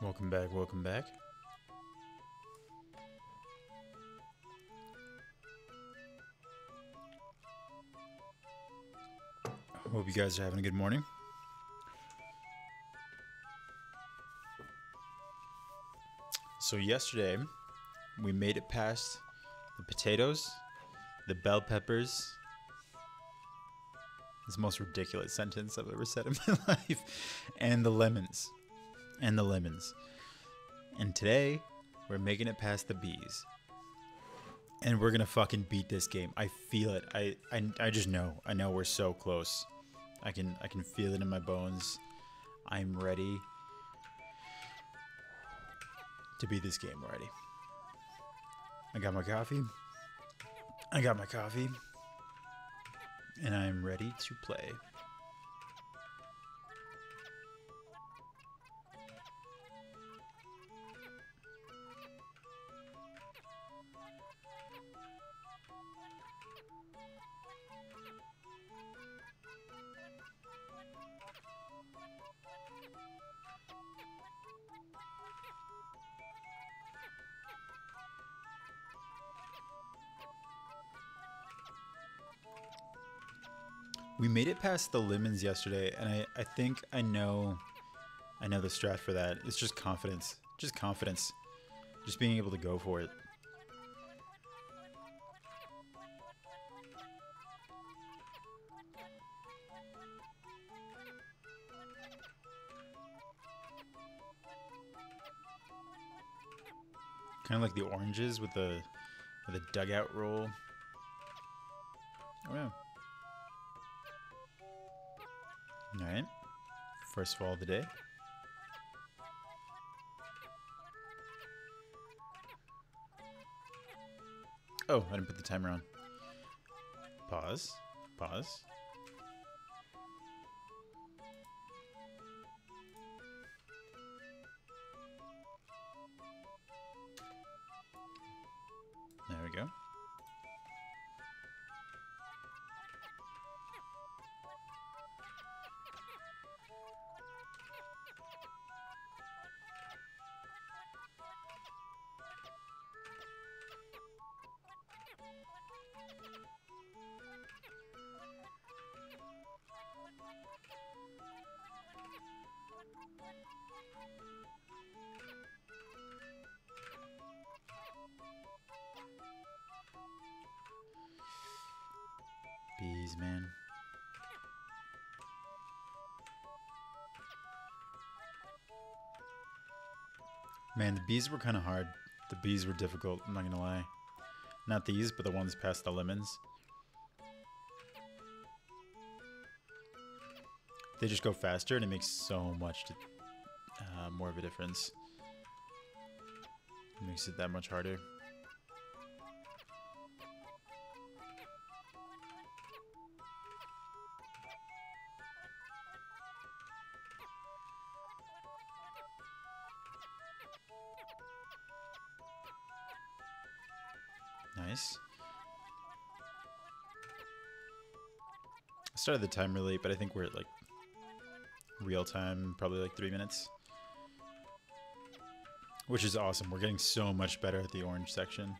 Welcome back, welcome back. Hope you guys are having a good morning. So yesterday, we made it past the potatoes, the bell peppers. It's the most ridiculous sentence I've ever said in my life. And the lemons. And the lemons. And today, we're making it past the bees. And we're gonna fucking beat this game. I feel it. I, I, I just know. I know we're so close. I can I can feel it in my bones. I'm ready to beat this game already. I got my coffee. I got my coffee. And I'm ready to play. We made it past the lemons yesterday, and I, I think I know I know the strat for that. It's just confidence. Just confidence. Just being able to go for it. Kind of like the oranges with the with the dugout roll. Oh yeah. Alright. First fall of the day. Oh, I didn't put the timer on. Pause. Pause. Man. Man, the bees were kind of hard. The bees were difficult, I'm not gonna lie. Not these, but the ones past the lemons. They just go faster and it makes so much to, uh, more of a difference. It makes it that much harder. Started the timer late, but I think we're at like real time, probably like three minutes. Which is awesome. We're getting so much better at the orange section.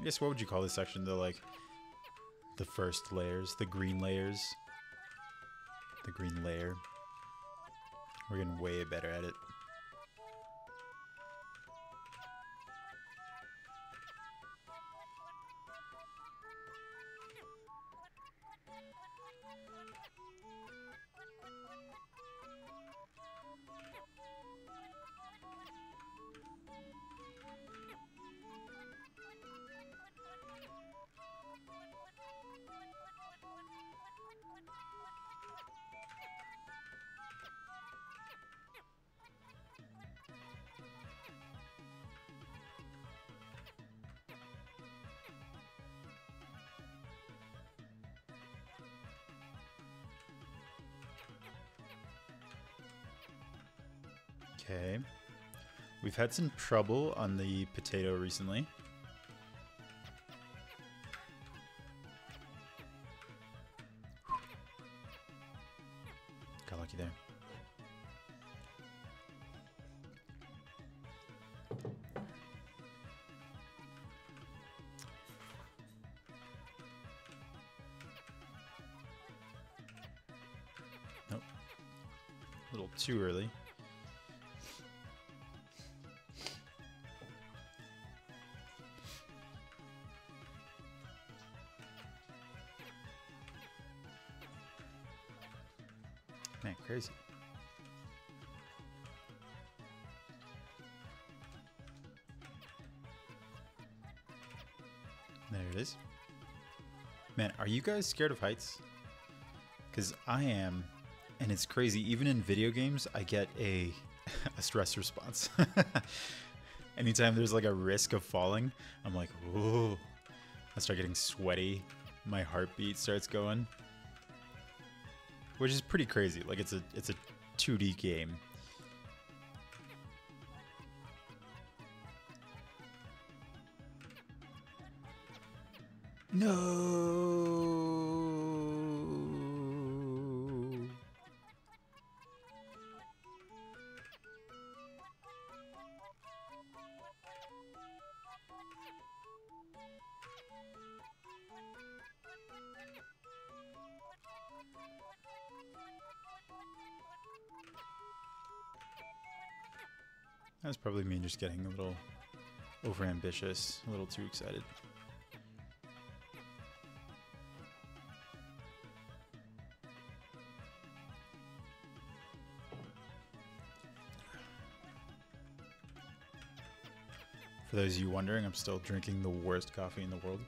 I guess what would you call this section? The like the first layers, the green layers. The green layer. We're getting way better at it. Okay. We've had some trouble on the potato recently. Got lucky there. Nope. A little too early. Man, are you guys scared of heights? Because I am, and it's crazy. Even in video games, I get a, a stress response. Anytime there's like a risk of falling, I'm like, ooh. I start getting sweaty. My heartbeat starts going. Which is pretty crazy. Like it's a it's a 2D game. Just getting a little overambitious, a little too excited. For those of you wondering, I'm still drinking the worst coffee in the world.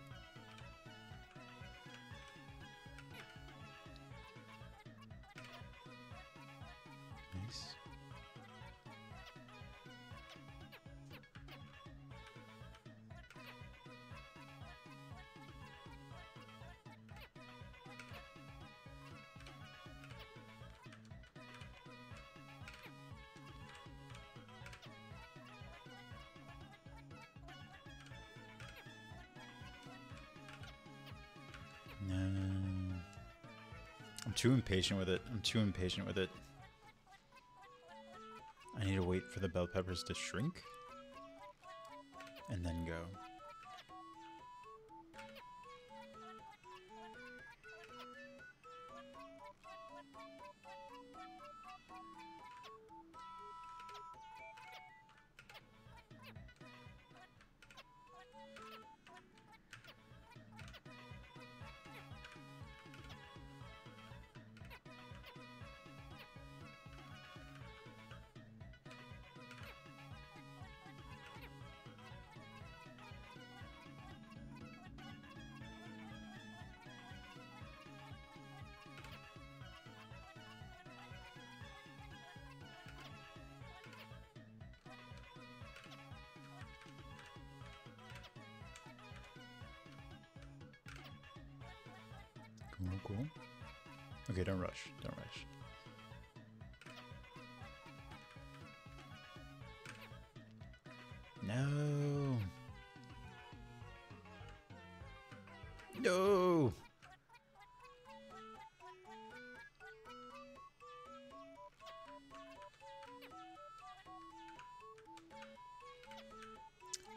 Too impatient with it. I'm too impatient with it. I need to wait for the bell peppers to shrink and then go.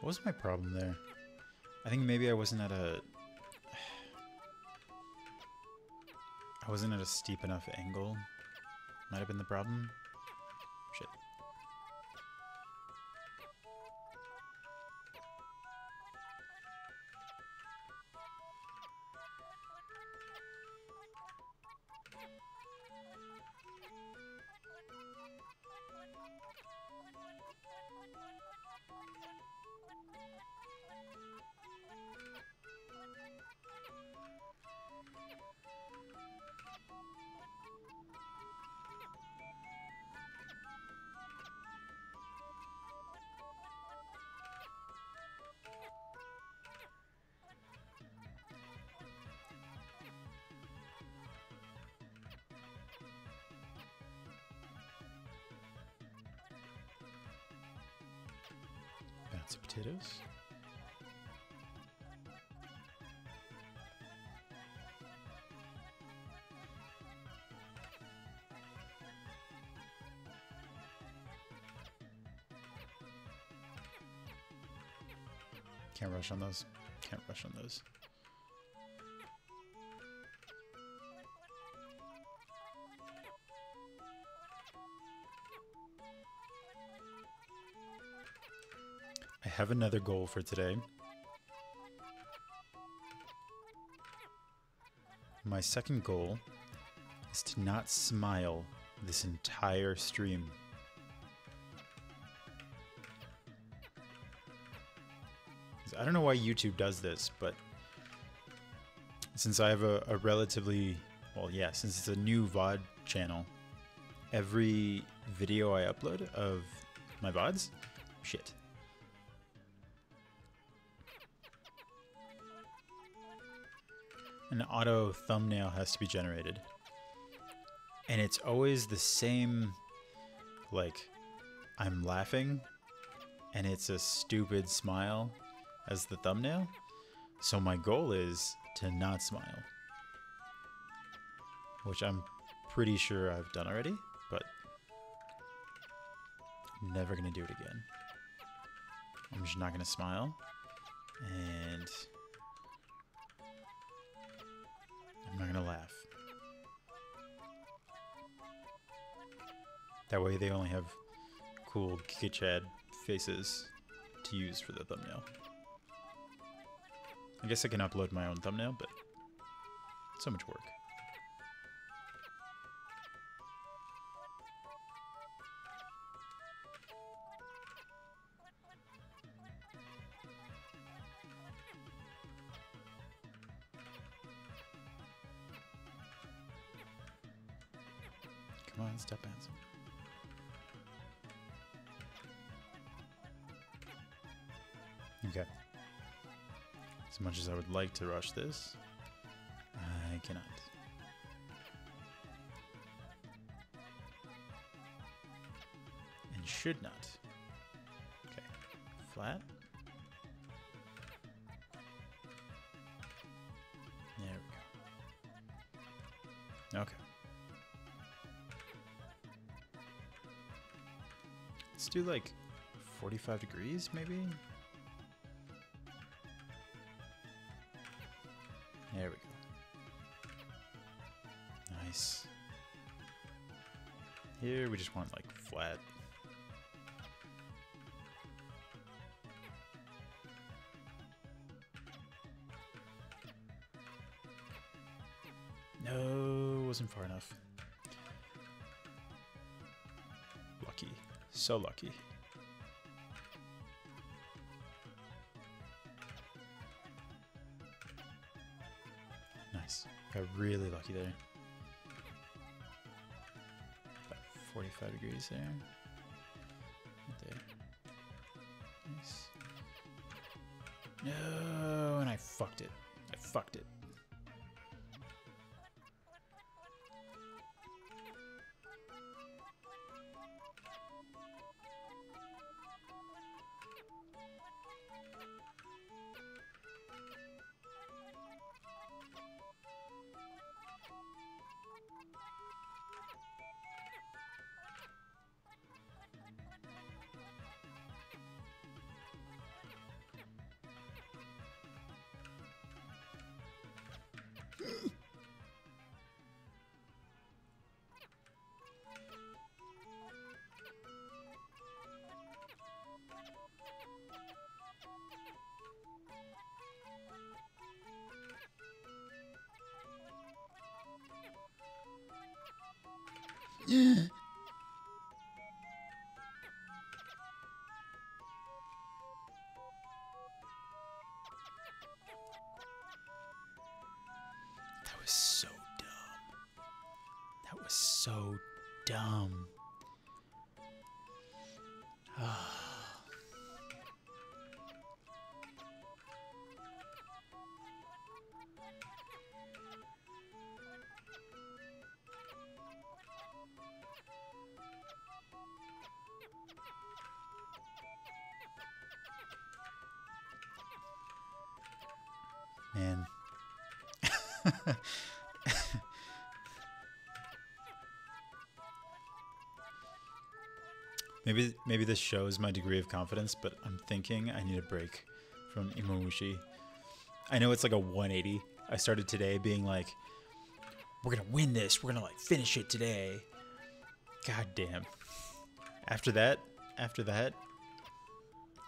What was my problem there? I think maybe I wasn't at a I wasn't at a steep enough angle. Might have been the problem. Bouncy potatoes. Can't rush on those. Can't rush on those. Have another goal for today. My second goal is to not smile this entire stream. I don't know why YouTube does this, but since I have a, a relatively, well, yeah, since it's a new VOD channel, every video I upload of my VODs, shit. An auto thumbnail has to be generated. And it's always the same, like, I'm laughing, and it's a stupid smile as the thumbnail. So my goal is to not smile. Which I'm pretty sure I've done already, but I'm never gonna do it again. I'm just not gonna smile. And I'm not gonna laugh. That way they only have cool Chad faces to use for the thumbnail. I guess I can upload my own thumbnail, but so much work. Step handsome. Okay. As much as I would like to rush this, I cannot. And should not. Okay. Flat. Do like 45 degrees, maybe? There we go. Nice. Here we just want like flat. No, wasn't far enough. So lucky. Nice. Got really lucky there. About 45 degrees there. Right there. Nice. No, and I fucked it. I fucked it. That maybe maybe this shows my degree of confidence, but I'm thinking I need a break from Imomushi. I know it's like a 180. I started today being like, we're gonna win this, we're gonna like finish it today. God damn. After that, after that,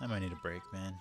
I might need a break, man.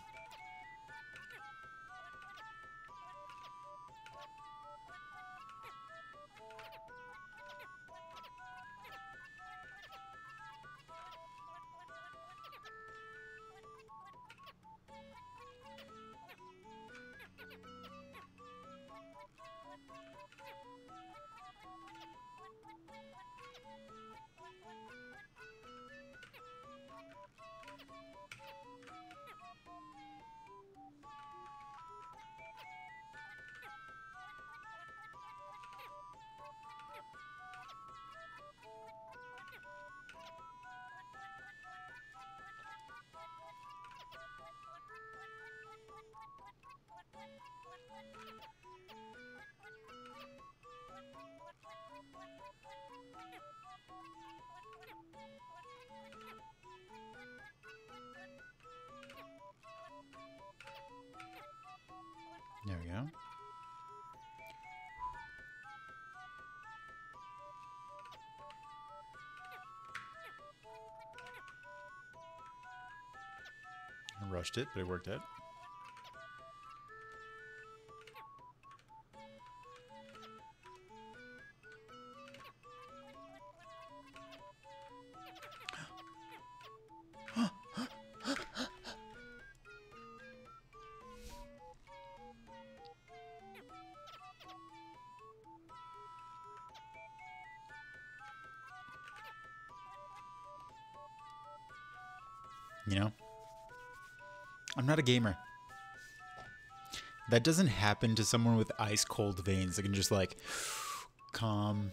Rushed it, but it worked out. A gamer. That doesn't happen to someone with ice cold veins. They can just like calm,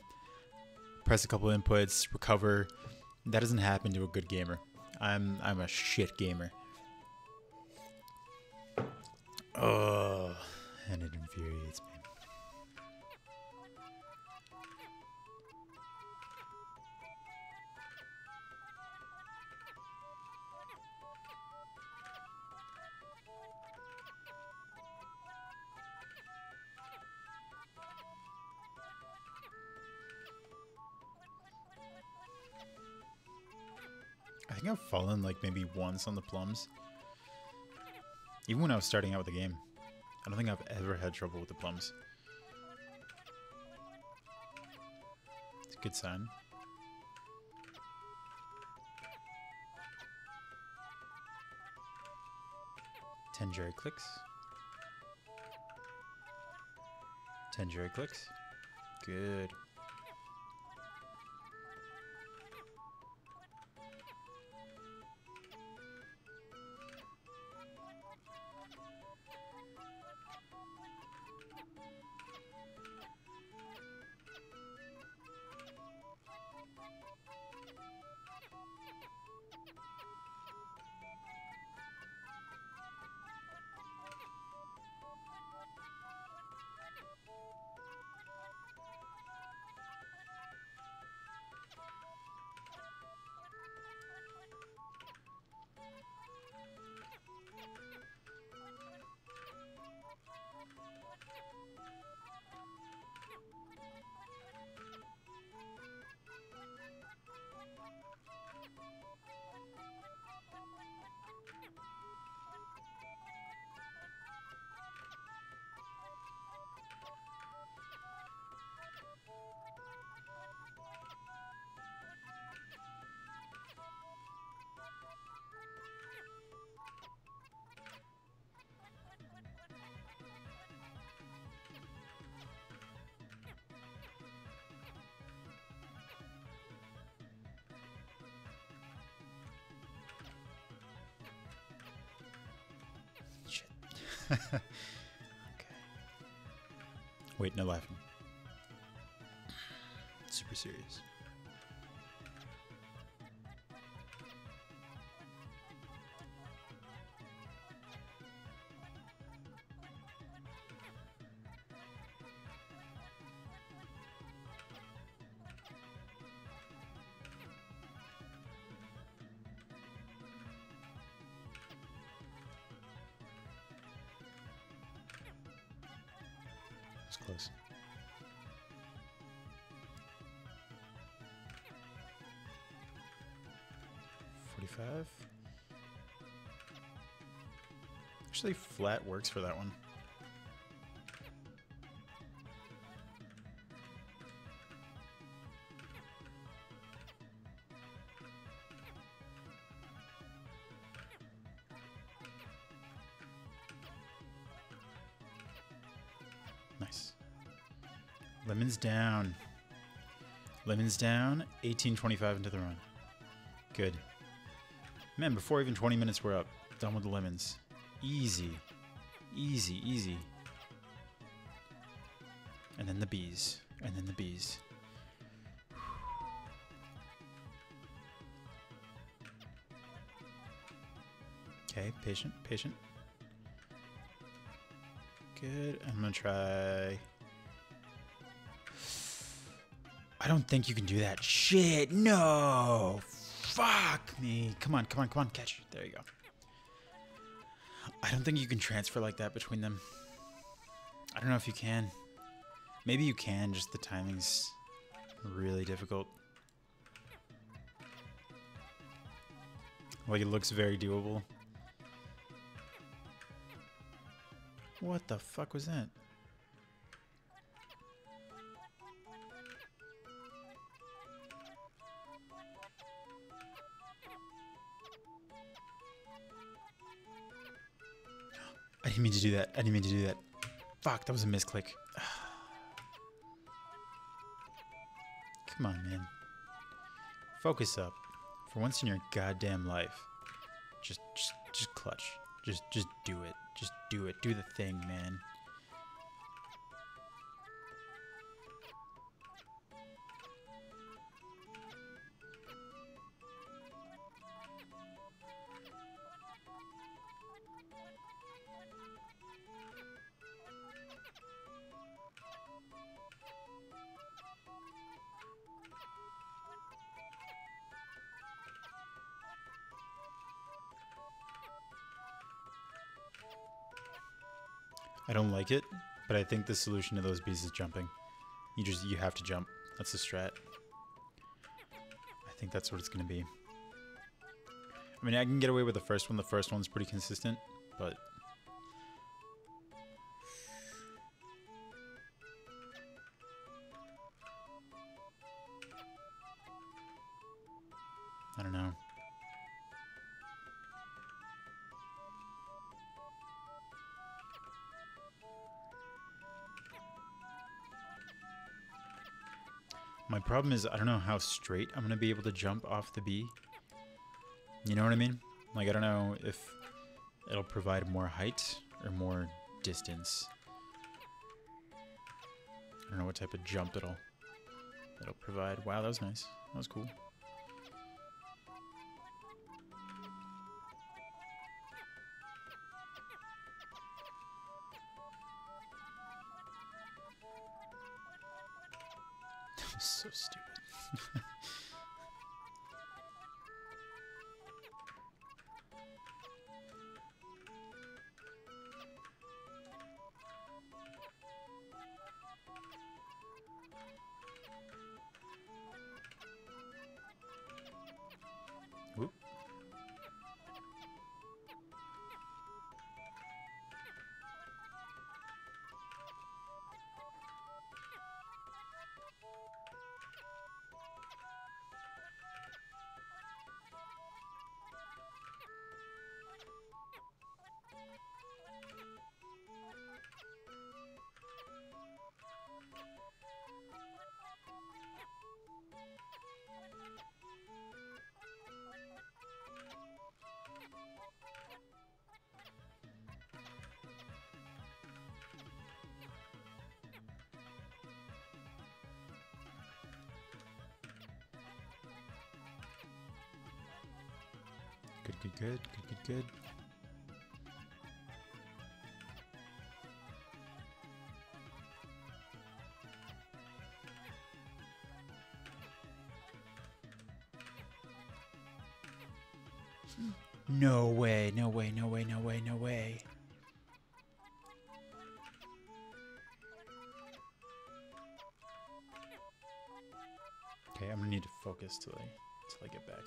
press a couple inputs, recover. That doesn't happen to a good gamer. I'm I'm a shit gamer. Oh, once on the plums. Even when I was starting out with the game. I don't think I've ever had trouble with the plums. It's a good sign. Ten jerry clicks. Ten jerry clicks. Good. Okay. Wait, no laughing. Super serious. Flat works for that one. Nice. Lemons down. Lemons down. 1825 into the run. Good. Man, before even 20 minutes we're up, done with the lemons. Easy. Easy, easy. And then the bees. And then the bees. Okay, patient, patient. Good. I'm gonna try. I don't think you can do that. Shit, no. Fuck me. Come on, come on, come on, catch. It. There you go. I don't think you can transfer like that between them. I don't know if you can. Maybe you can, just the timing's really difficult. Like, it looks very doable. What the fuck was that? Didn't mean to do that. I didn't mean to do that. Fuck, that was a misclick. Come on, man. Focus up. For once in your goddamn life. Just just just clutch. Just just do it. Just do it. Do the thing, man. Don't like it, but I think the solution to those bees is jumping. You just you have to jump. That's the strat. I think that's what it's gonna be. I mean, I can get away with the first one. The first one's pretty consistent, but problem is I don't know how straight I'm gonna be able to jump off the bee. You know what I mean? Like I don't know if it'll provide more height or more distance. I don't know what type of jump it'll it'll provide. Wow, that was nice. That was cool. So stupid. Good, good, good, good, good, good. No way, no way, no way, no way, no way. Okay, I'm gonna need to focus till I till I get back.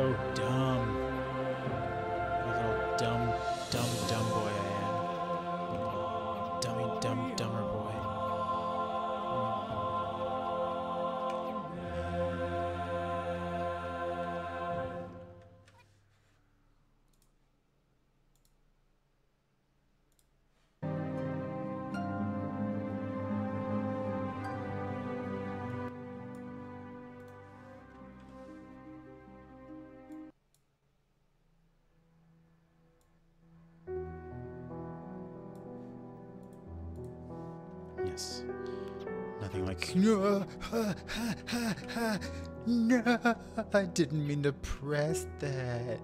So dumb. Yes. Nothing like no, no. I didn't mean to press that.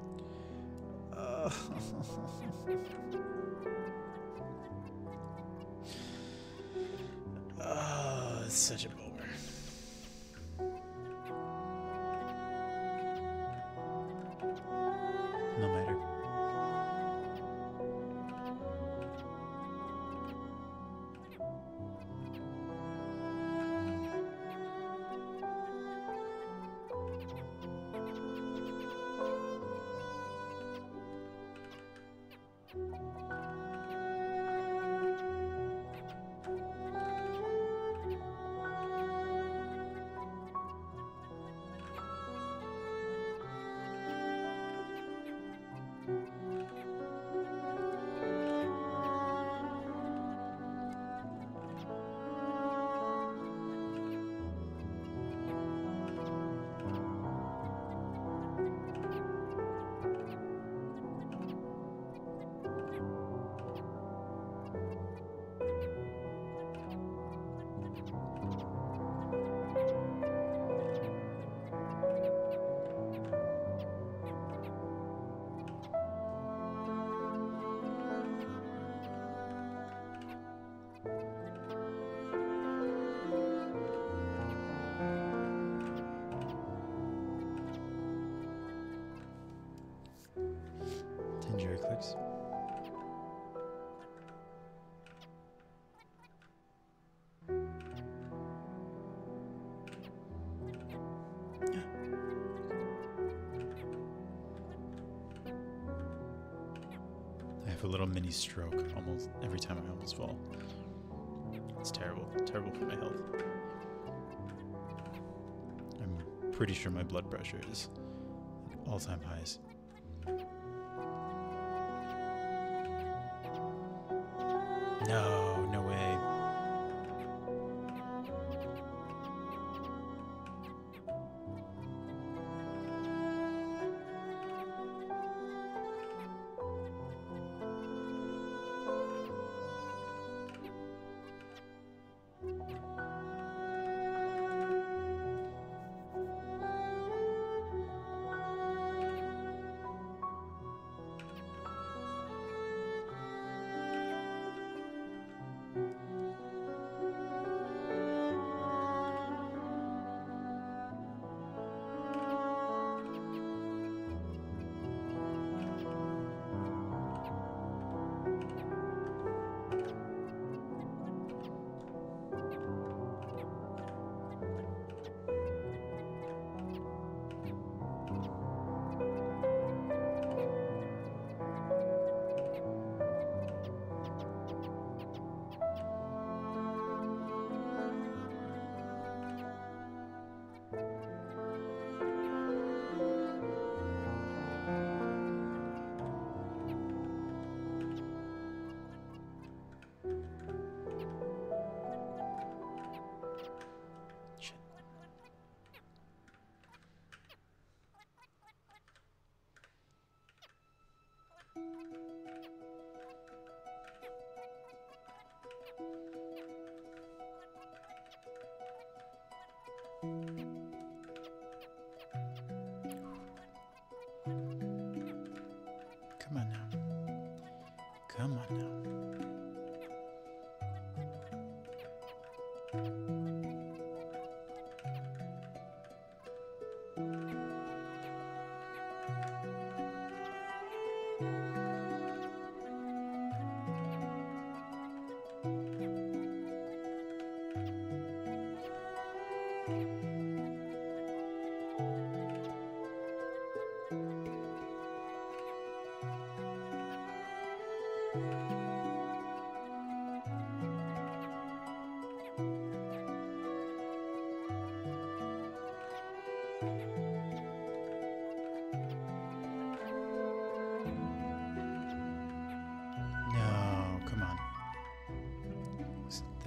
clicks. I have a little mini stroke almost every time I almost fall. It's terrible, terrible for my health. I'm pretty sure my blood pressure is all-time highs. No.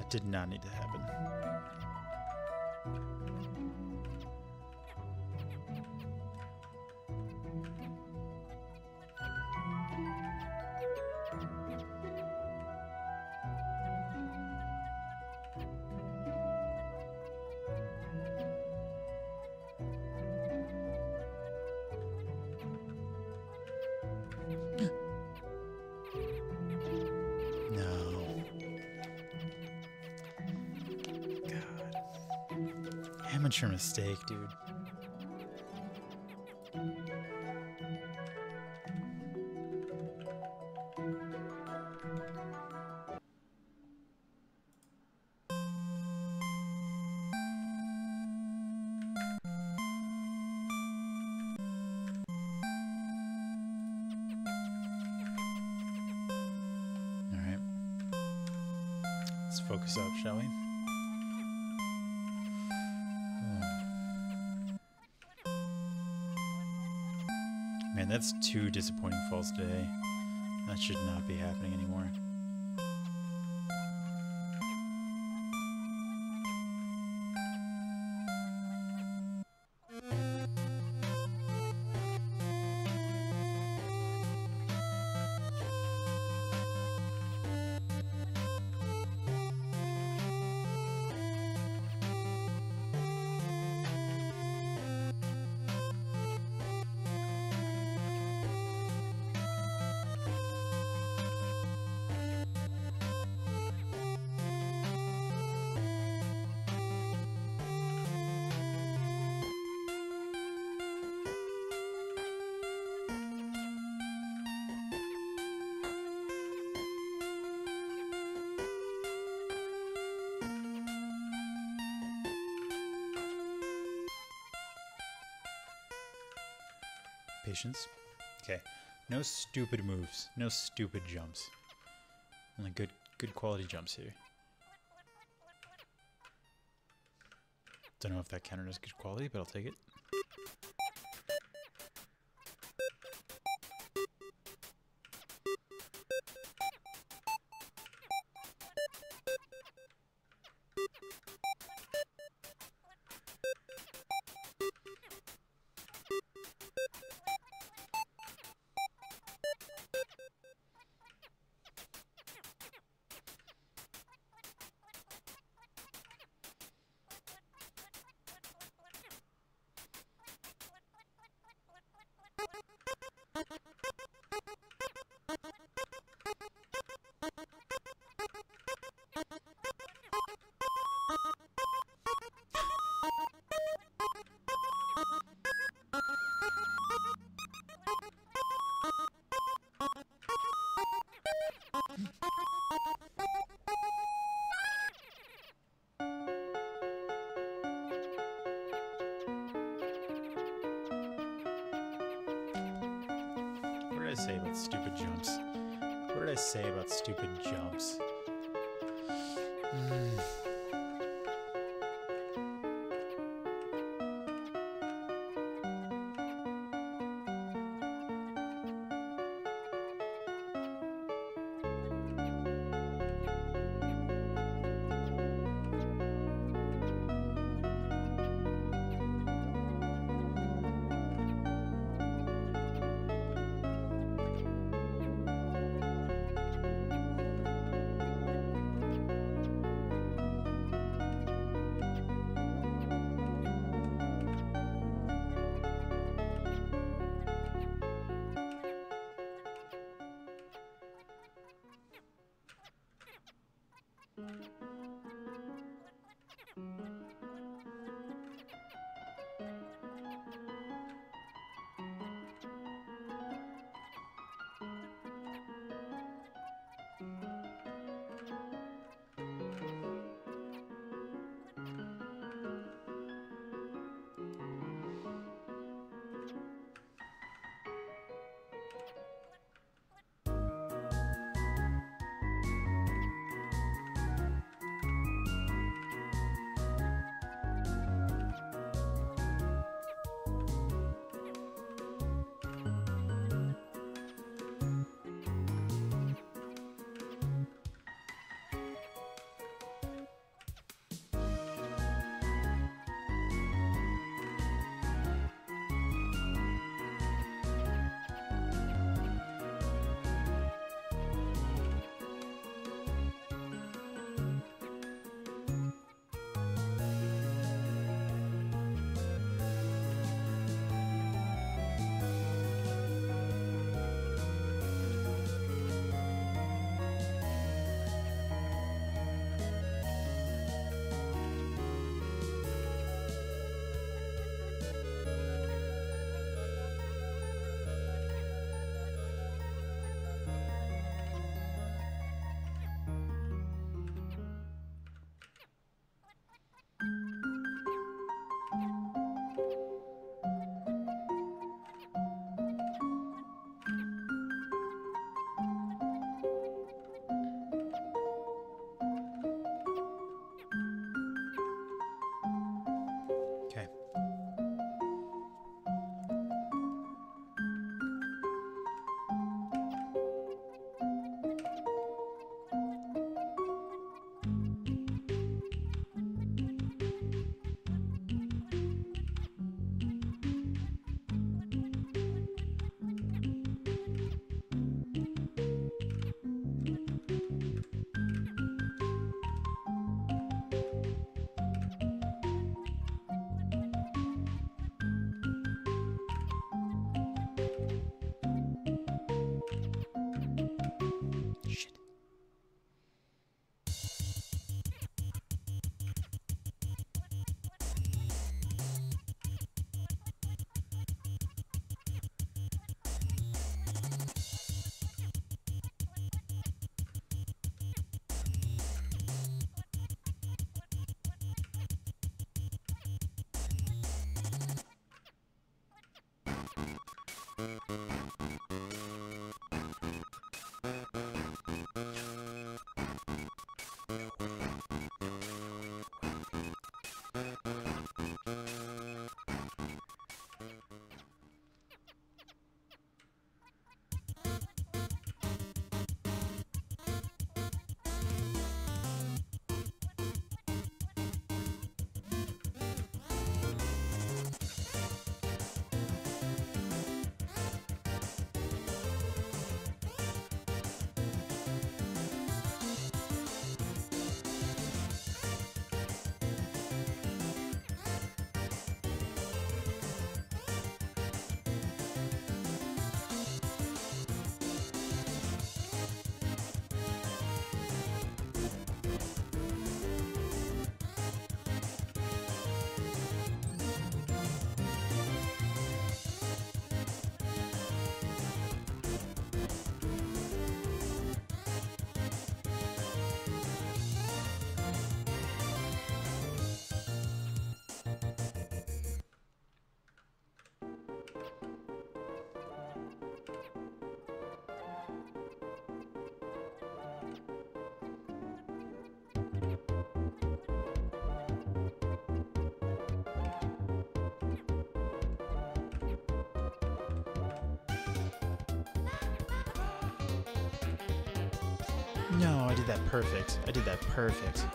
did not your mistake, dude. that's two disappointing falls today. That should not be happening anymore. Patience. Okay. No stupid moves. No stupid jumps. Only good good quality jumps here. Don't know if that counted as good quality, but I'll take it. フフフフ。No, I did that perfect. I did that perfect.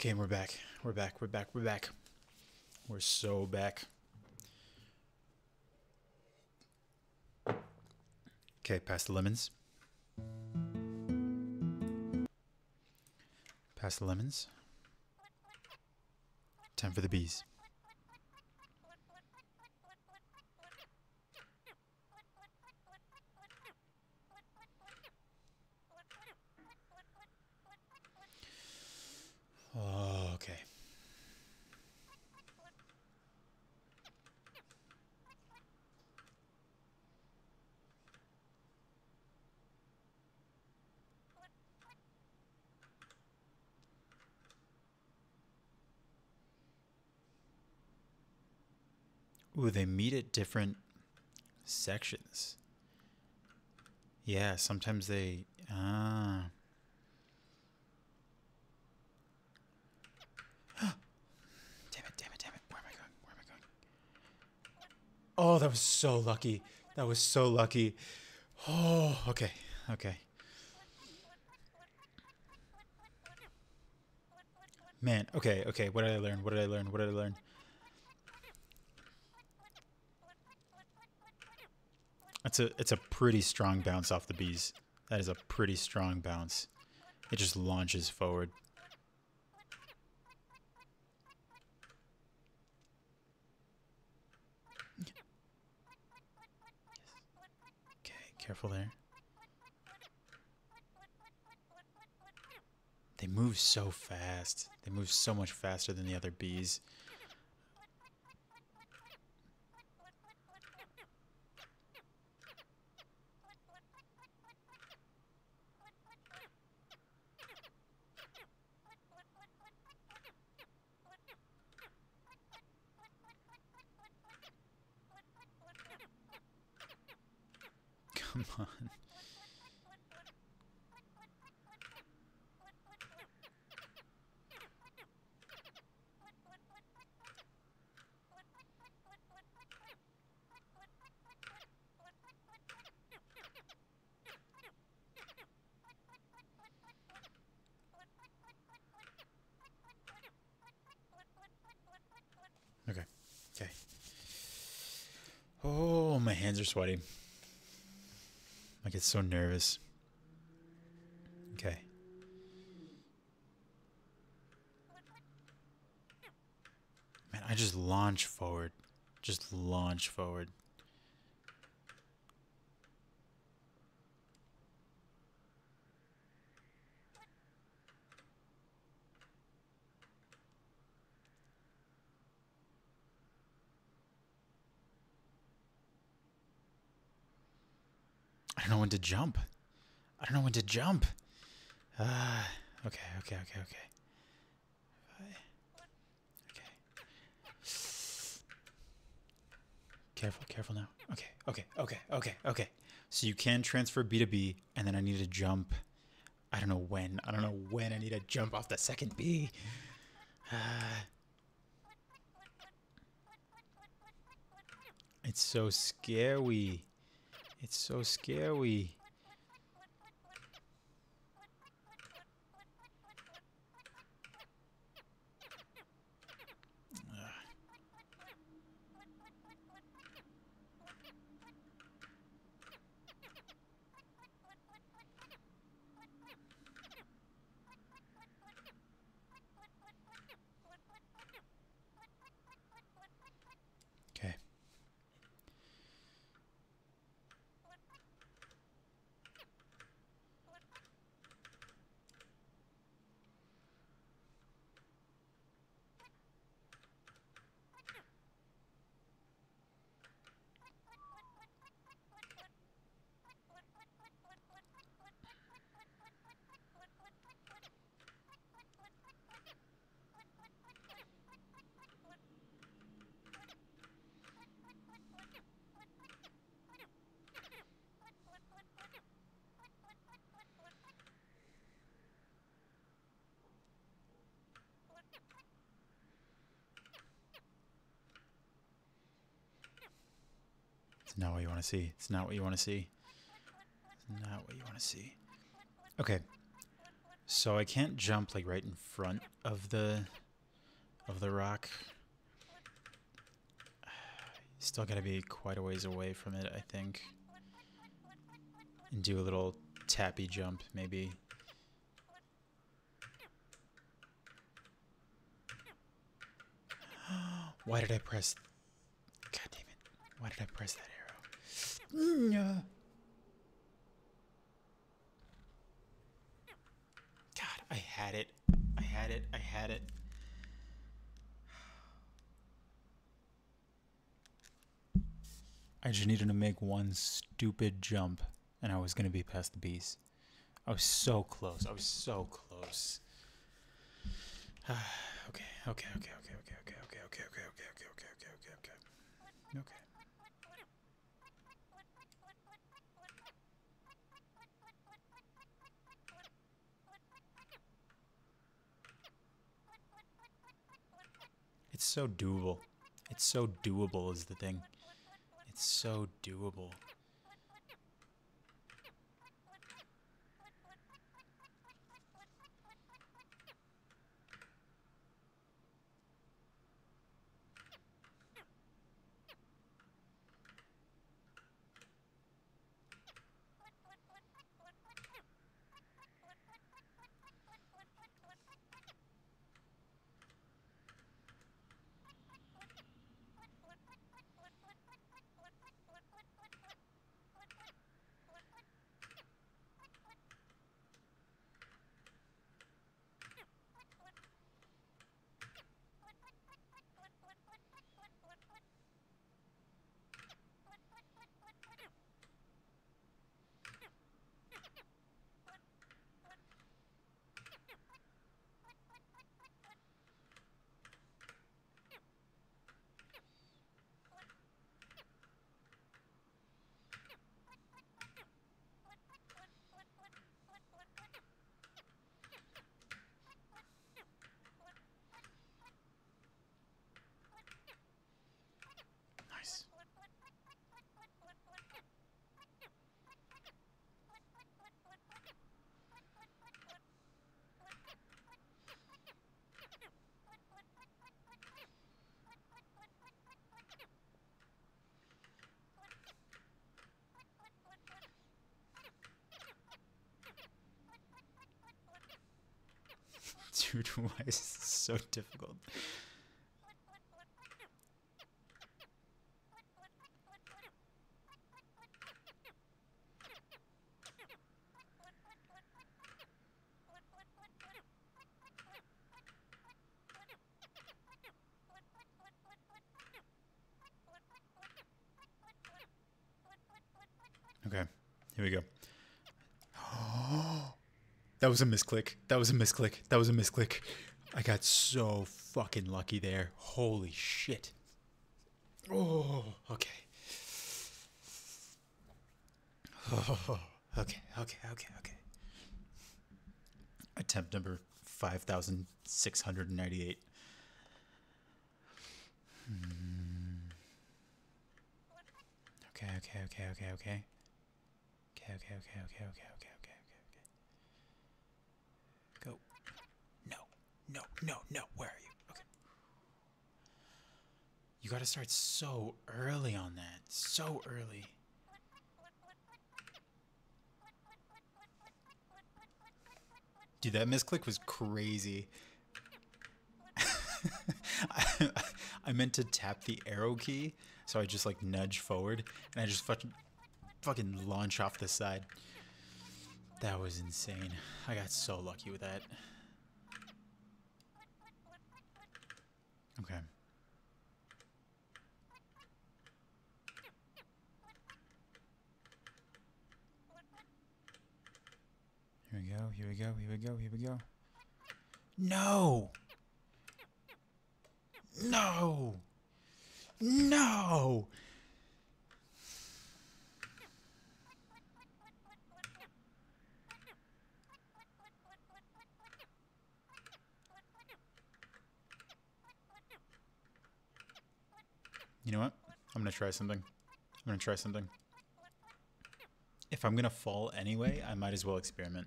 Okay, we're back. We're back. We're back. We're back. We're so back. Okay, pass the lemons. Pass the lemons. Time for the bees. Oh, okay. Ooh, they meet at different sections. Yeah, sometimes they. Ah. damn it, damn it, damn it. Where am I going? Where am I going? Oh, that was so lucky. That was so lucky. Oh, okay, okay. Man, okay, okay. What did I learn? What did I learn? What did I learn? That's a it's a pretty strong bounce off the bees. That is a pretty strong bounce. It just launches forward. Okay, careful there. They move so fast. They move so much faster than the other bees. Come on. Okay. Okay. Oh, my hands are sweaty. I get so nervous. Okay. Man, I just launch forward. Just launch forward. To jump. I don't know when to jump. Ah, okay, okay, okay, okay. Okay. Careful, careful now. Okay, okay, okay, okay, okay. So you can transfer bee to bee, and then I need to jump. I don't know when. I don't know when I need to jump off the second bee. Ah. It's so scary. It's so scary. Okay. It's not what you want to see. It's not what you want to see. It's not what you want to see. Okay. So I can't jump like right in front of the of the rock. Still got to be quite a ways away from it, I think. And do a little tappy jump maybe. Why did I press God damn it. Why did I press that God, I had it. I had it. I had it. I just needed to make one stupid jump, and I was going to be past the bees. I was so close. I was so close. okay, okay, okay, okay. So doable. It's so doable is the thing. It's so doable. Okay, here we go. Oh that was a misclick. That was a misclick. That was a misclick. I got so fucking lucky there. Holy shit. Oh, okay. Oh, okay, okay, okay, okay. Attempt number 5,698. Hmm. Okay, okay, okay. Okay, okay, okay, okay, okay, okay, okay, okay, okay. Go. No, no, no, no. Where are you? Okay. You gotta start so early on that. So early. Dude, that misclick was crazy. I, I meant to tap the arrow key, so I just like nudge forward, and I just fucking, fucking launch off the side. That was insane. I got so lucky with that. Okay. Here we go, here we go, here we go, here we go. No! No! No! You know what? I'm gonna try something. I'm gonna try something. If I'm gonna fall anyway, I might as well experiment.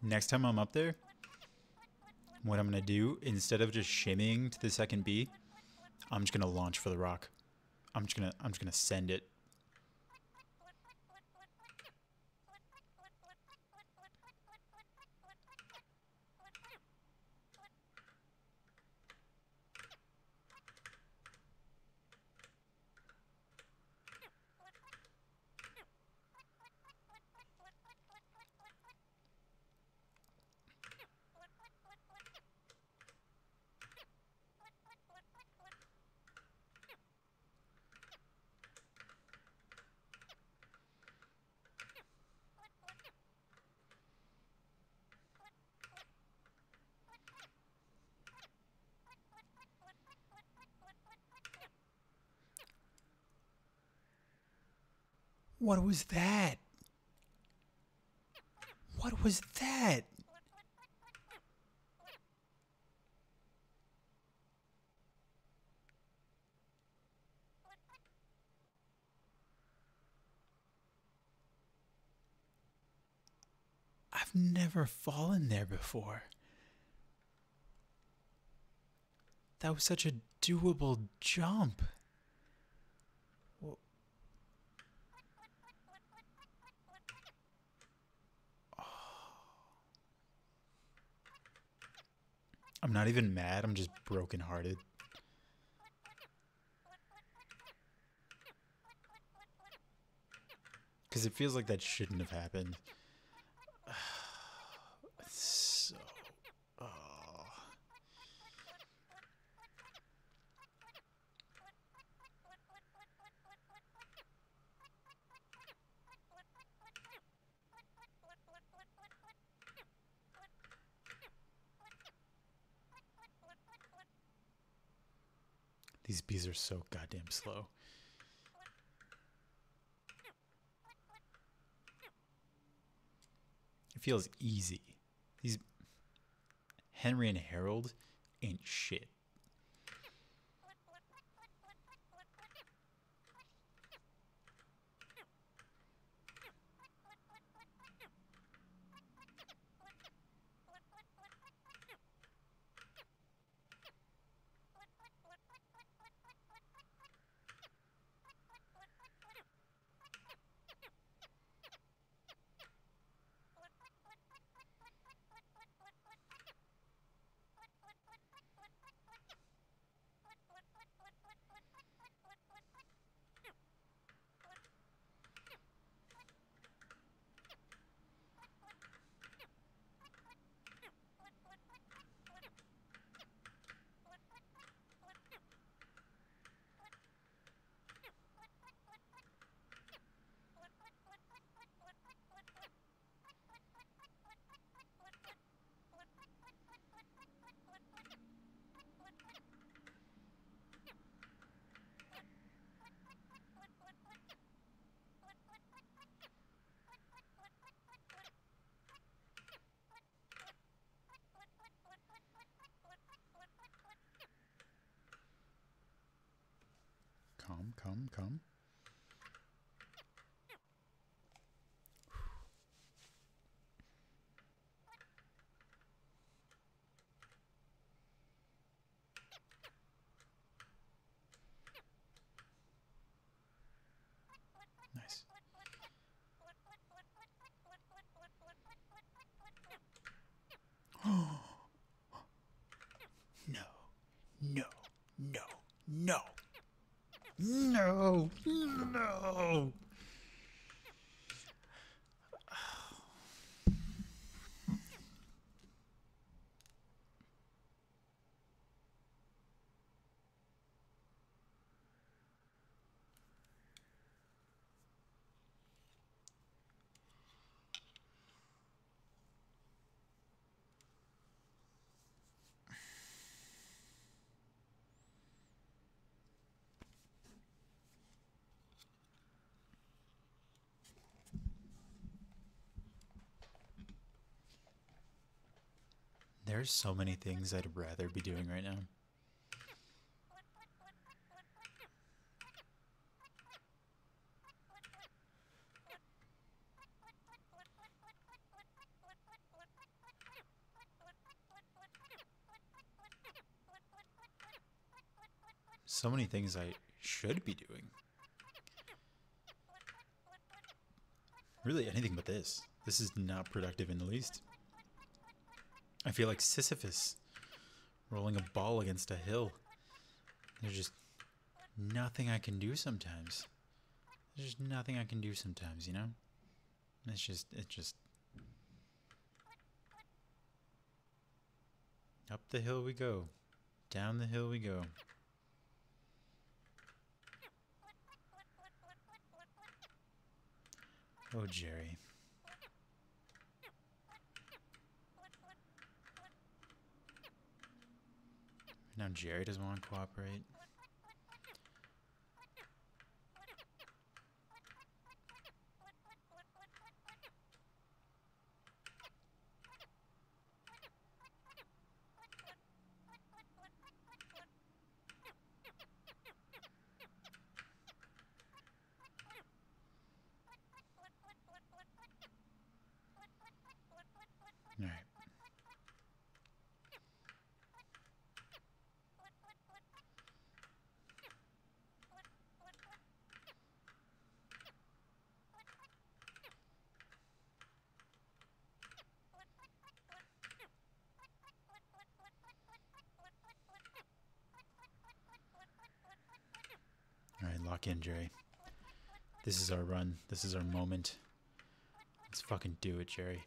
Next time I'm up there, what I'm gonna do, instead of just shimmying to the second bee, I'm just gonna launch for the rock. I'm just gonna I'm just gonna send it. What was that? What was that? I've never fallen there before. That was such a doable jump. I'm not even mad, I'm just brokenhearted. Because it feels like that shouldn't have happened. It's so. Oh. These bees are so goddamn slow. It feels easy. These Henry and Harold ain't shit. Come, come, come. Nice. no, no, no, no, no, no. There's so many things I'd rather be doing right now. So many things I should be doing. Really, anything but this. This is not productive in the least. I feel like Sisyphus rolling a ball against a hill. There's just nothing I can do sometimes. There's just nothing I can do sometimes, you know? It's just, it's just. Up the hill we go. Down the hill we go. Oh, Jerry. Now Jerry doesn't want to cooperate. All right. All right, in, Jerry. This is our run. This is our moment. Let's fucking do it, Jerry.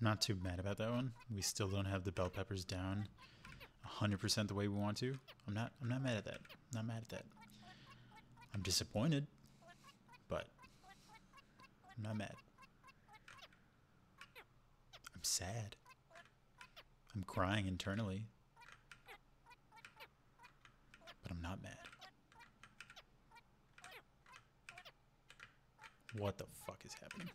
Not too mad about that one. We still don't have the bell peppers down 100% the way we want to. I'm not I'm not mad at that. Not mad at that. I'm disappointed, but I'm not mad. I'm sad. I'm crying internally. But I'm not mad. What the fuck is happening?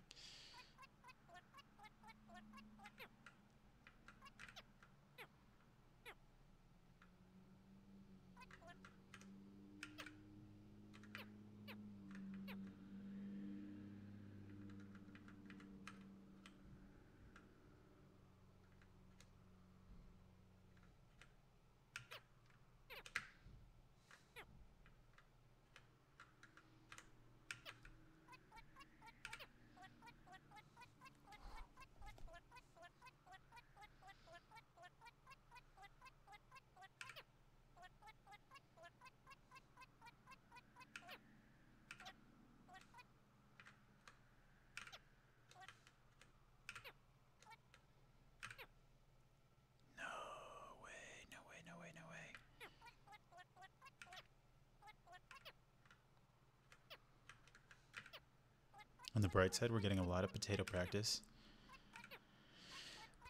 Bright side, we're getting a lot of potato practice.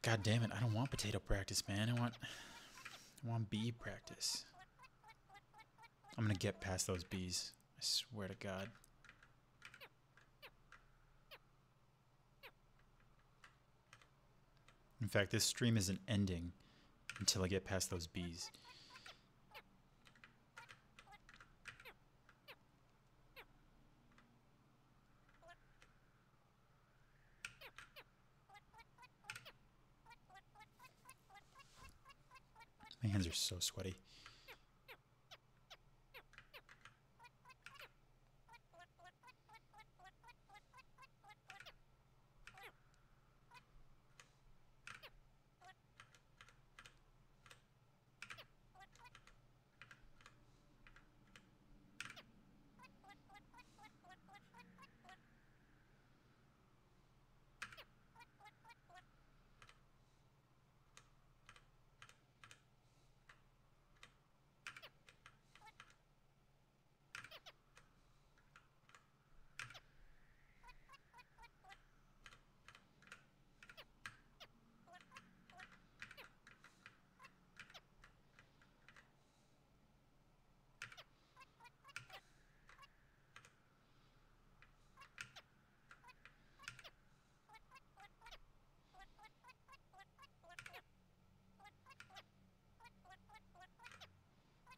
God damn it, I don't want potato practice, man. I want I want bee practice. I'm gonna get past those bees. I swear to God. In fact, this stream isn't ending until I get past those bees. Hands are so sweaty.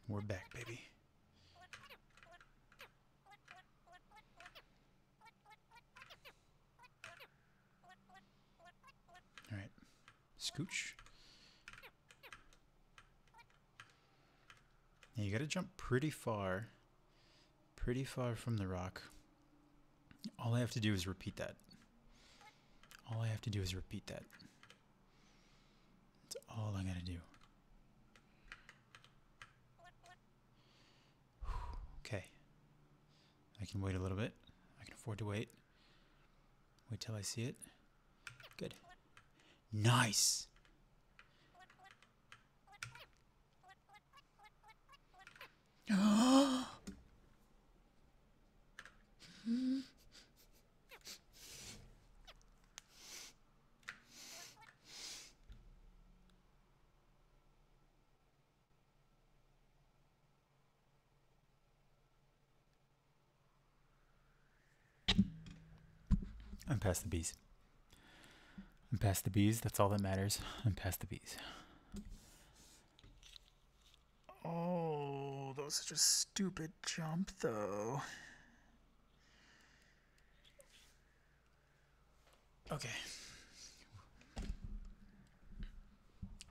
We're back, baby. All right, scooch. Now you got to jump pretty far, pretty far from the rock. All I have to do is repeat that. All I have to do is repeat that. That's all I gotta do. Okay. I can wait a little bit. I can afford to wait. Wait till I see it. Good. Nice. Oh! I'm past the bees. I'm past the bees. That's all that matters. I'm past the bees. Oh, that was such a stupid jump, though. Okay.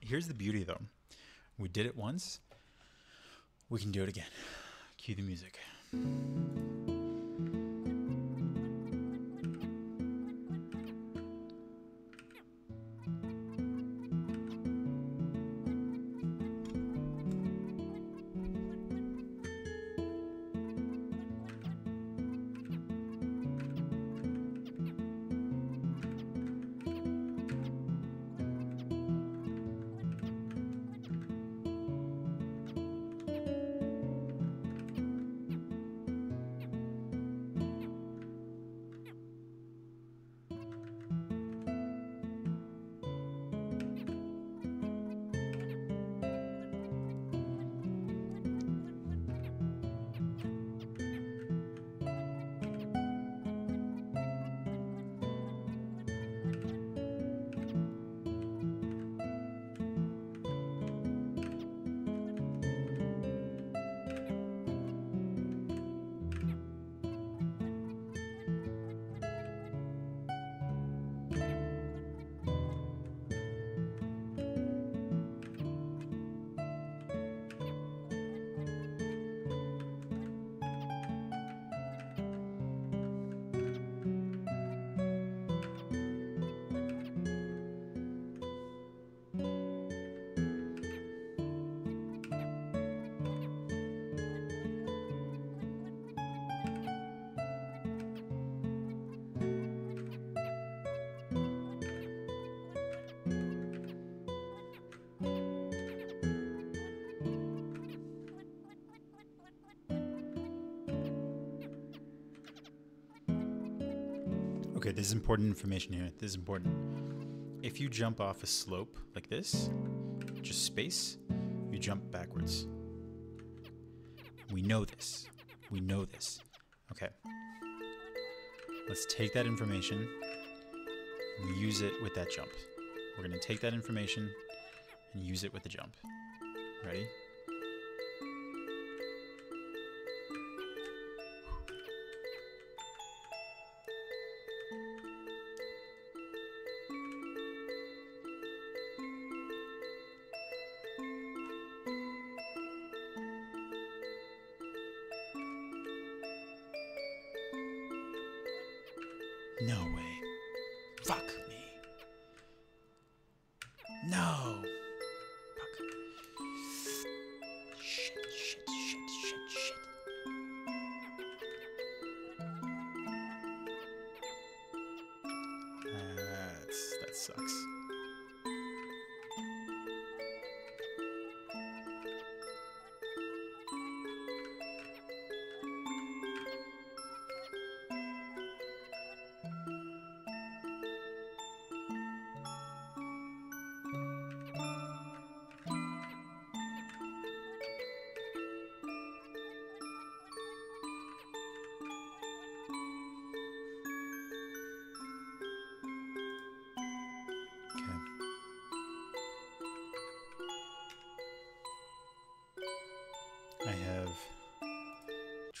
Here's the beauty, though. We did it once. We can do it again. Cue the music. Okay, this is important information here. This is important. If you jump off a slope like this, just space, you jump backwards. We know this. We know this. Okay. Let's take that information and use it with that jump. We're going to take that information and use it with the jump. Ready? No way.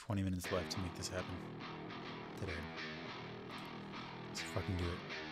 20 minutes left to make this happen today. Let's fucking do it.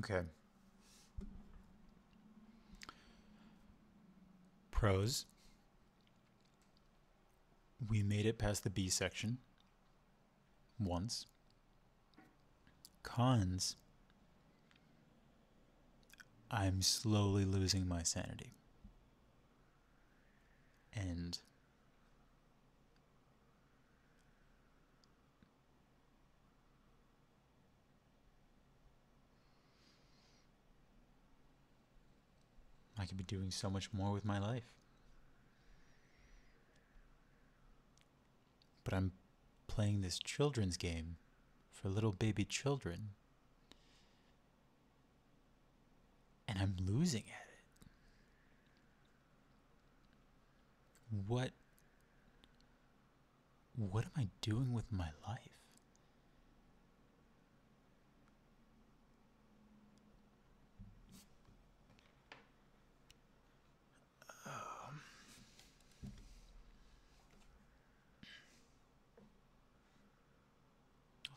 Okay. Pros. We made it past the bee section once. Cons. I'm slowly losing my sanity. And could be doing so much more with my life. But I'm playing this children's game for little baby children. And I'm losing at it. What what am I doing with my life? I'll